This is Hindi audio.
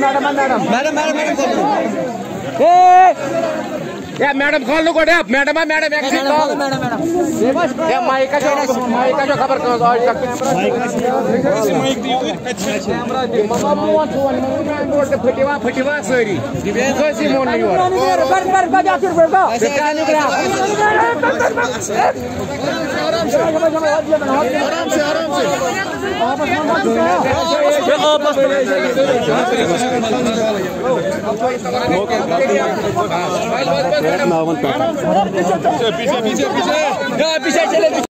Madam madam madam madam madam या मैडम खोल लो कोडे मैडम है मैडम एक सीट खोल मैडम मैडम या माइक का जो माइक का जो खबर करो आज तक माइक का माइक दियो कैमरा मामा मामा छो रोड बोलते फटीवा फटीवा सारी दिवेन कोई सी मोन नहीं हो बर बर बर जा फिर बर बर क्या नहीं करा आराम से आराम से आराम से आराम से आपस में आपस में पीछे पीछे पीछे। हाँ, पीछे। हाँ,